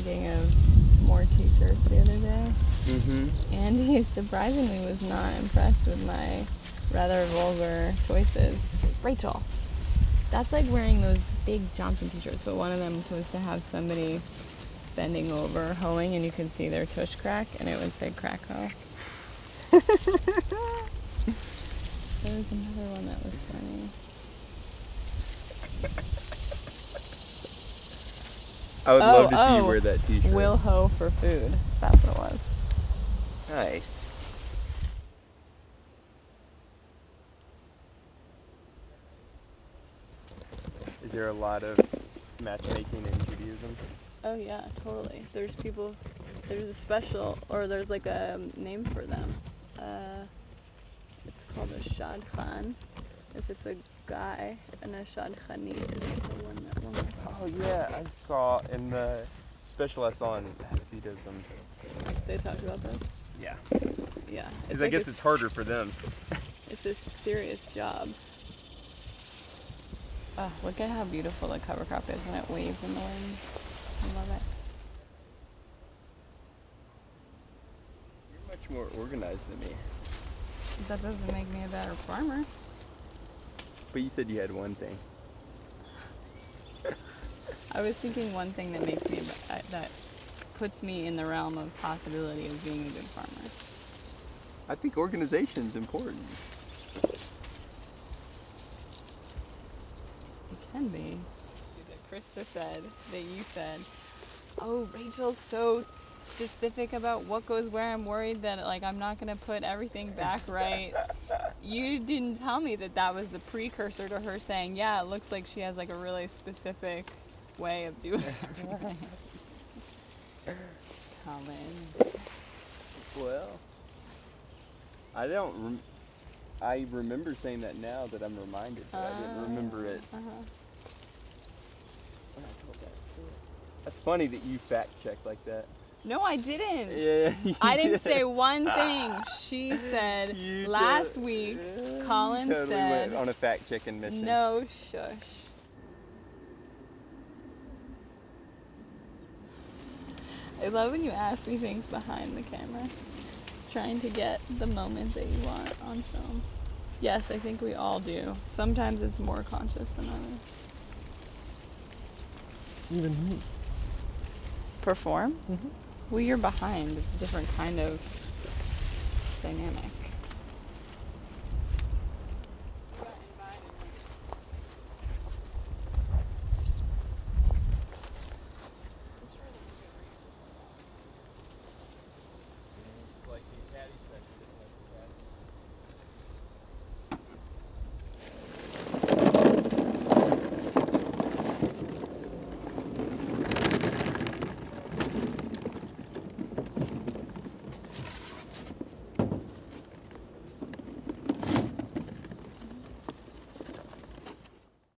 thinking of more t-shirts the other day. Mm-hmm. Andy surprisingly was not impressed with my rather vulgar choices. Rachel, that's like wearing those big Johnson t-shirts, but one of them was to have somebody bending over hoeing and you can see their tush crack and it would say crack hoe. there was another one that was funny. I would Oh, love to see oh. you wear that t-shirt. Will hoe for food. That's what it was. Nice. Is there a lot of matchmaking in Judaism? Oh yeah, totally. There's people. There's a special, or there's like a name for them. Uh, it's called a shadchan. If it's a guy, and a shadchanit is the one that woman. Oh yeah, I saw in the special I saw in Hasidism. They talked about this. Yeah. Yeah. Because I like a guess it's harder for them. It's a serious job. Oh, look at how beautiful the cover crop is when it waves in the wind. I love it. You're much more organized than me. That doesn't make me a better farmer. But you said you had one thing. I was thinking one thing that makes me uh, that puts me in the realm of possibility of being a good farmer. I think organization's important. It can be. That Krista said that you said, "Oh, Rachel's so specific about what goes where. I'm worried that like I'm not gonna put everything back right." you didn't tell me that that was the precursor to her saying, "Yeah, it looks like she has like a really specific way of doing everything." Colin. Well, I don't. Rem- I remember saying that now that I'm reminded, but I didn't remember it Uh-huh. when I told that story. That's funny that you fact checked like that. No, I didn't. Yeah. you I didn't did. say one thing. She said You last did. week. Yeah, Colin you totally went said- on a fact checking mission. No shush. I love when you ask me things behind the camera, trying to get the moment that you want on film. Yes, I think we all do. Sometimes it's more conscious than others. Even me. Perform? Mm-hmm. Well, you're behind. It's a different kind of dynamic.